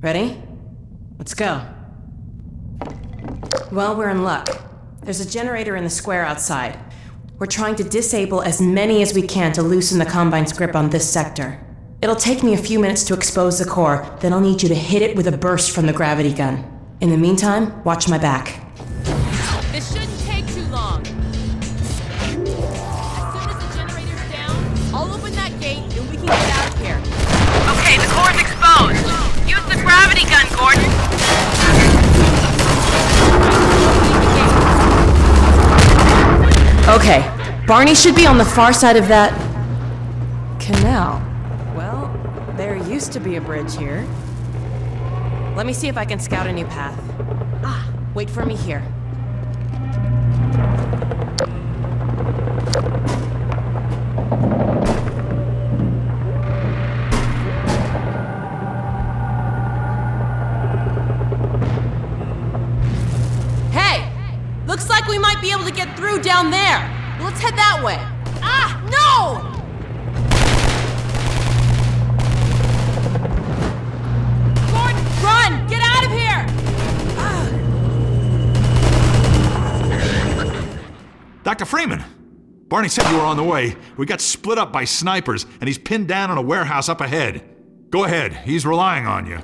Ready? Let's go. Well, we're in luck. There's a generator in the square outside. We're trying to disable as many as we can to loosen the Combine's grip on this sector. It'll take me a few minutes to expose the core, then I'll need you to hit it with a burst from the gravity gun. In the meantime, watch my back. This shouldn't take too long. As soon as the generator's down, I'll open that gate and we can get out of here. Okay, the core's exposed. Use the gravity gun, Gordon. Okay, Barney should be on the far side of that canal. Well, there used to be a bridge here. Let me see if I can scout a new path. Ah, wait for me here. Hey! Looks like we might be able to get through down there. Let's head that way. Ah, no! Dr. Freeman! Barney said you were on the way. We got split up by snipers, and he's pinned down in a warehouse up ahead. Go ahead, he's relying on you.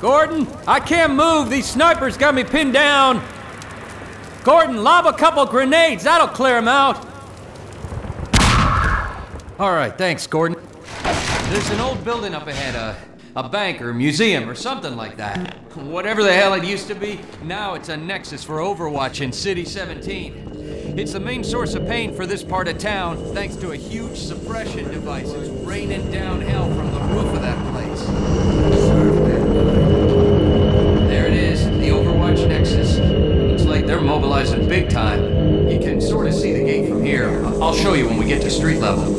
Gordon, I can't move. These snipers got me pinned down. Gordon, lob a couple grenades. That'll clear him out. All right, thanks, Gordon. There's an old building up ahead, a, a bank or museum or something like that. Whatever the hell it used to be, now it's a nexus for Overwatch in City 17. It's the main source of pain for this part of town, thanks to a huge suppression device that's raining down hell from the roof of that place. There it is, the Overwatch Nexus. Looks like they're mobilizing big time. You can sort of see the gate from here. I'll show you when we get to street level.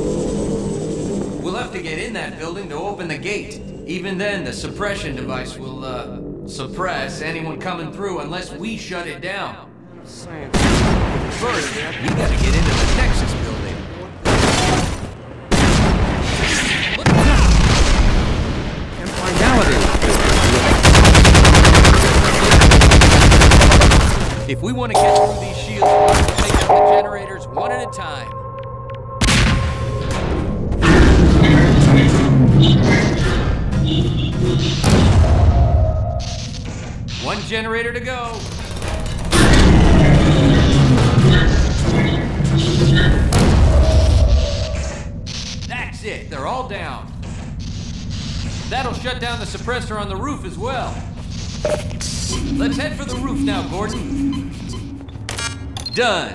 We'll have to get in that building to open the gate. Even then, the suppression device will, uh, suppress anyone coming through unless we shut it down. First, you gotta get into the Nexus building. And finality. If we want to get through these shields, we'll have to take out the generators one at a time. One generator to go. It. They're all down. That'll shut down the suppressor on the roof as well. Let's head for the roof now, Gordon. Done.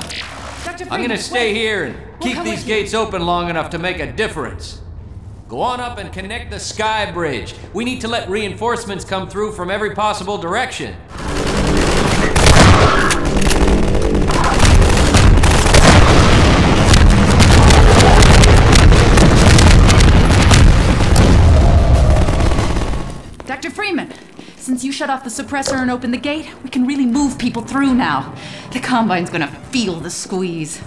I'm gonna stay here and We'll keep these gates open long enough to make a difference. Go on up and connect the sky bridge. We need to let reinforcements come through from every possible direction. Dr. Freeman, since you shut off the suppressor and opened the gate, we can really move people through now. The Combine's gonna feel the squeeze.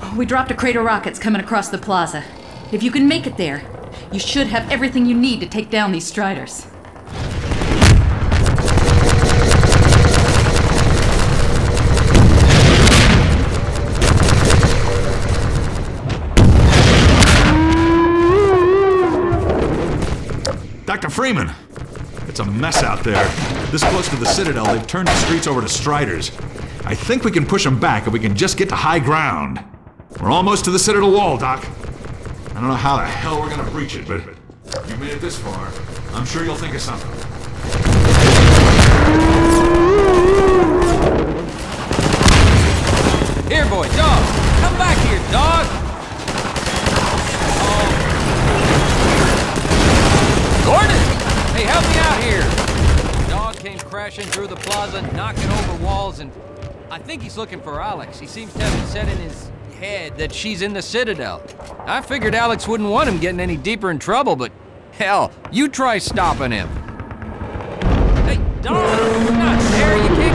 Oh, we dropped a crate of rockets coming across the plaza. If you can make it there, you should have everything you need to take down these Striders. Dr. Freeman! It's a mess out there. This close to the Citadel, they've turned the streets over to Striders. I think we can push them back if we can just get to high ground. We're almost to the Citadel wall, Doc. I don't know how the hell we're gonna breach it, but you made it this far. I'm sure you'll think of something. Here, boy, dog. Come back here, dog. Oh. Gordon! Hey, help me out here. The Dog came crashing through the plaza, knocking over walls, and I think he's looking for Alyx. He seems to have it set in his head that she's in the Citadel. I figured Alyx wouldn't want him getting any deeper in trouble, but hell, you try stopping him. Hey, dog, not there. You can't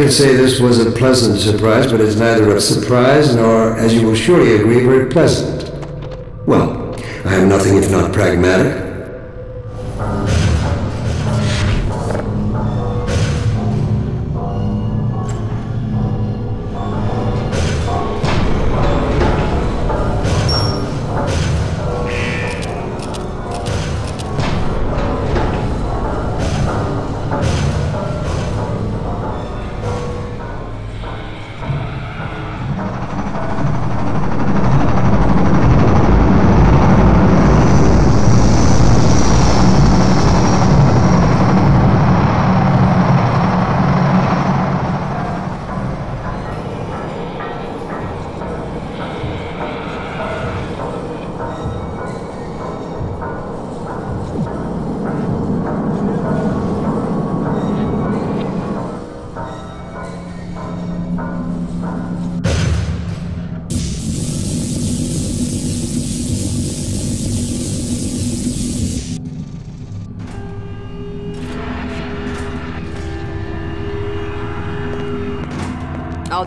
Could say this was a pleasant surprise, but it's neither a surprise nor, as you will surely agree, very pleasant. Well, I am nothing if not pragmatic.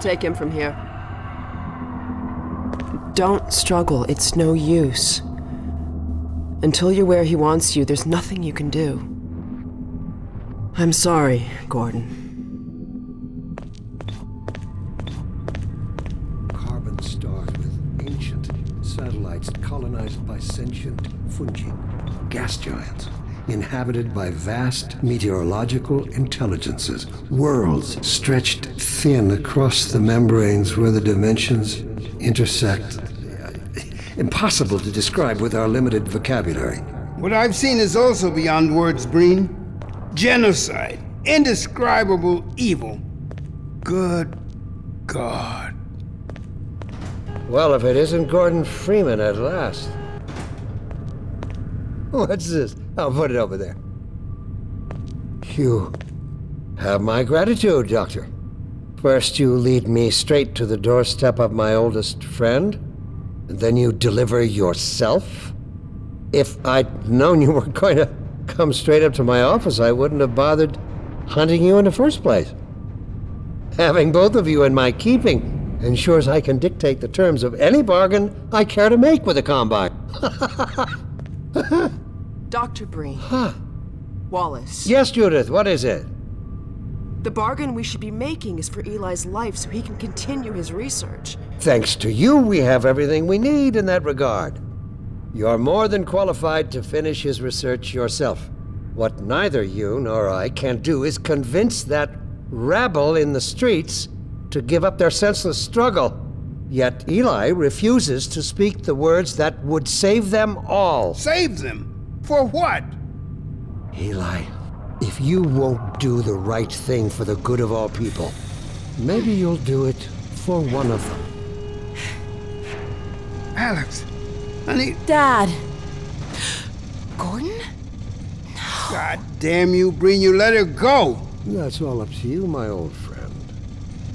Take him from here. Don't struggle, it's no use. Until you're where he wants you, there's nothing you can do. I'm sorry, Gordon. Carbon stars with ancient satellites colonized by sentient fungi, gas giants, inhabited by vast meteorological intelligences, worlds stretched thin across the membranes where the dimensions intersect. Impossible to describe with our limited vocabulary. What I've seen is also beyond words, Breen. Genocide, indescribable evil. Good God. Well, if it isn't Gordon Freeman at last. What's this? I'll put it over there. You have my gratitude, Doctor. First, you lead me straight to the doorstep of my oldest friend, then you deliver yourself? If I'd known you were *laughs* going to come straight up to my office, I wouldn't have bothered hunting you in the first place. Having both of you in my keeping ensures I can dictate the terms of any bargain I care to make with the Combine. *laughs* Dr. Breen. Huh. Wallace. Yes, Judith, what is it? The bargain we should be making is for Eli's life so he can continue his research. Thanks to you, we have everything we need in that regard. You're more than qualified to finish his research yourself. What neither you nor I can do is convince that rabble in the streets to give up their senseless struggle. Yet Eli refuses to speak the words that would save them all. Save them? For what? Eli, if you won't do the right thing for the good of all people, maybe you'll do it for one of them. Alyx, honey. Dad. Gordon? No. God damn you, Breen, you let her go. That's all up to you, my old friend.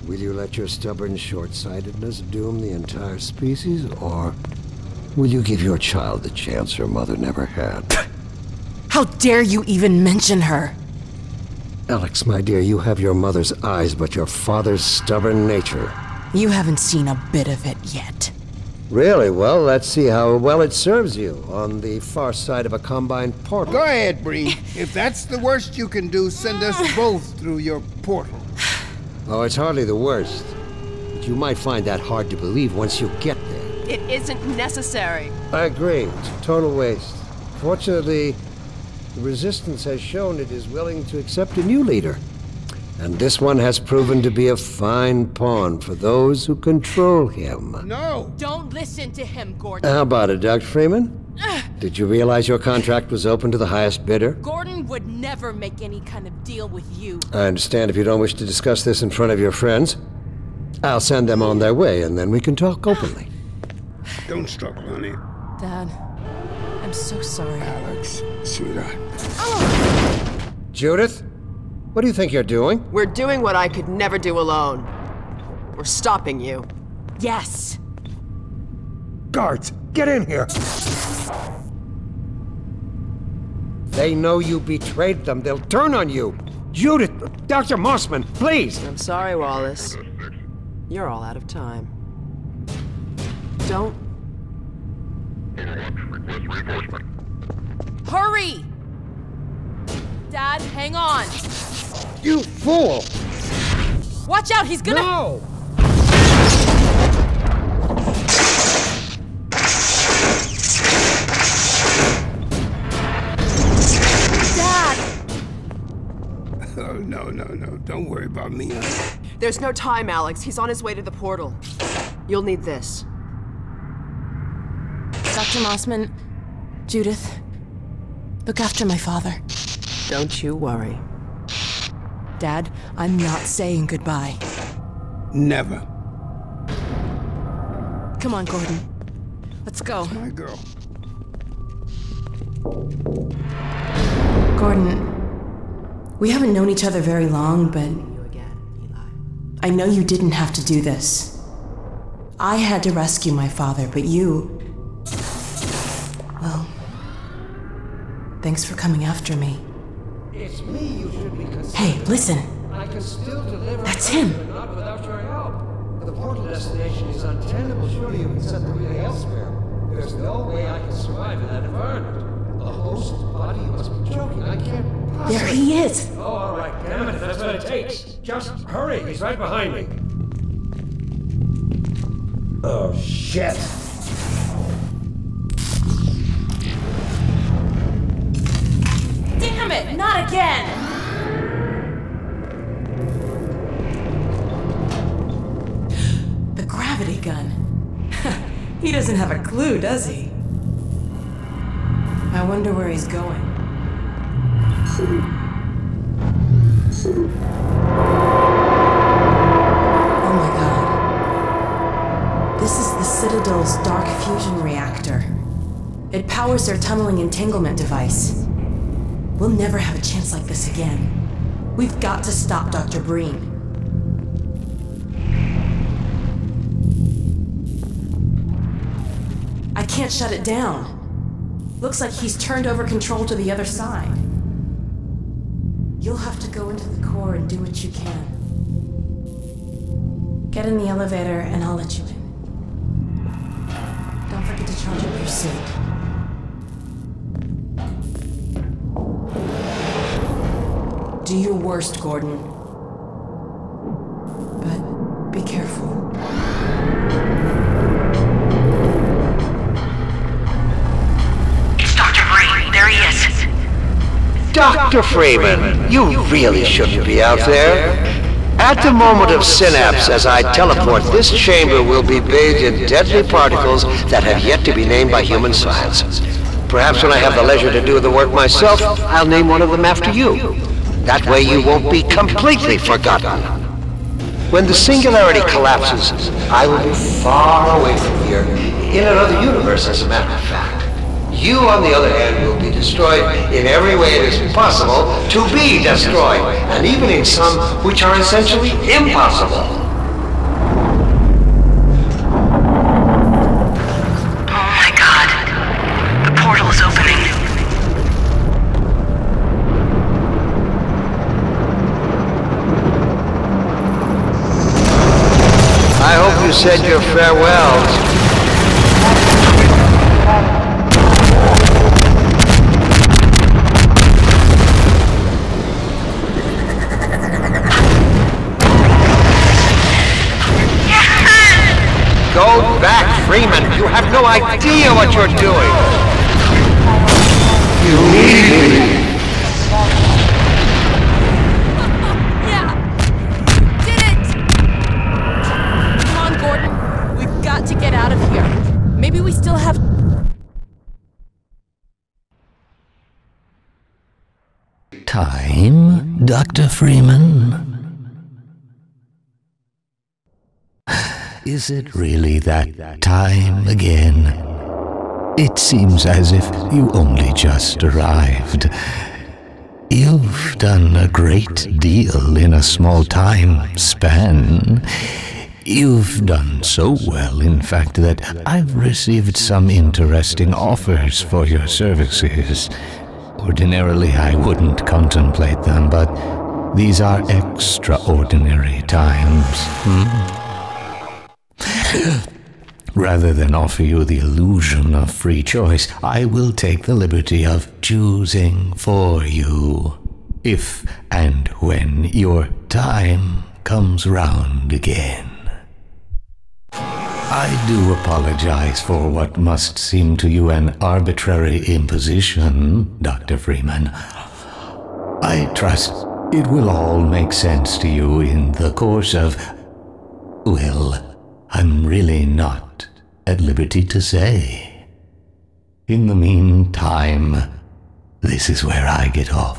Will you let your stubborn short-sightedness doom the entire species, or will you give your child the chance her mother never had? *laughs* How dare you even mention her? Alyx, my dear, you have your mother's eyes, but your father's stubborn nature. You haven't seen a bit of it yet. Really? Well, let's see how well it serves you on the far side of a Combine portal. Go ahead, Breen. if that's the worst you can do, send us *sighs* both through your portal. Oh, it's hardly the worst. But you might find that hard to believe once you get there. It isn't necessary. I agree. It's a total waste. Fortunately, the Resistance has shown it is willing to accept a new leader. And this one has proven to be a fine pawn for those who control him. No! Don't listen to him, Gordon. How about it, Dr. Freeman? Did you realize your contract was open to the highest bidder? Gordon would never make any kind of deal with you. I understand if you don't wish to discuss this in front of your friends. I'll send them on their way, and then we can talk openly. Don't struggle, honey. Dad, I'm so sorry. Alyx, sweetheart. Judith, what do you think you're doing? We're doing what I could never do alone. We're stopping you. Yes. Guards, get in here! They know you betrayed them. They'll turn on you. Judith, Dr. Mossman, please! I'm sorry, Wallace. You're all out of time. Don't. Hurry! Dad, hang on. You fool! Watch out, he's gonna. No! Dad! *laughs* Oh, no, no, no. Don't worry about me. There's no time, Alyx. He's on his way to the portal. You'll need this. Dr. Mossman, Judith, look after my father. Don't you worry. Dad, I'm not saying goodbye. Never. Come on, Gordon. Let's go. My girl. Gordon, we haven't known each other very long, but. I know you didn't have to do this. I had to rescue my father, but you. Well. Thanks for coming after me. It's me you should be concerned. Hey, listen. I can still deliver. That's him. but Not without your help. The portal destination is untenable. Surely you can set the relay elsewhere. There's no way I can survive in that environment. A host body? You must be joking. I can't possibly. There he is. Oh, all right, damn it, that's what it takes. Just hurry, he's right behind me. Oh, shit. Damn it, not again! The gravity gun. *laughs* he doesn't have a clue, does he? I wonder where he's going. Oh my god. This is the Citadel's dark fusion reactor. It powers their tunneling entanglement device. We'll never have a chance like this again. We've got to stop Dr. Breen. I can't shut it down. Looks like he's turned over control to the other side. You'll have to go into the core and do what you can. Get in the elevator and I'll let you in. Don't forget to charge up your suit. Do your worst, Gordon. But be careful. It's Dr. Breen. There he is. Dr. Freeman, you really shouldn't be out there. At the moment of synapse, as I teleport, this chamber will be bathed in deadly particles that have yet to be named by human science. Perhaps when I have the leisure to do the work myself, I'll name one of them after you. That way you won't be completely forgotten. When the singularity collapses, I will be far away from here, in another universe, as a matter of fact. You, on the other hand, will be destroyed in every way it is possible to be destroyed, and even in some which are essentially impossible. You said your farewells. Go back, Freeman. You have no idea what you're doing. You me. Time, Dr. Freeman? Is it really that time again? It seems as if you only just arrived. You've done a great deal in a small time span. You've done so well, in fact, that I've received some interesting offers for your services. Ordinarily, I wouldn't contemplate them, but these are extraordinary times. Hmm? Rather than offer you the illusion of free choice, I will take the liberty of choosing for you. If and when your time comes round again. I do apologize for what must seem to you an arbitrary imposition, Dr. Freeman. I trust it will all make sense to you in the course of. Well, I'm really not at liberty to say. In the meantime, this is where I get off.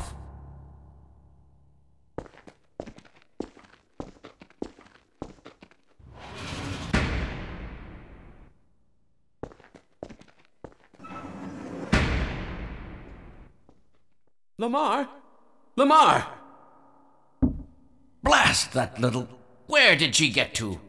Lamarr? Lamarr! Blast that little. Where did she get to?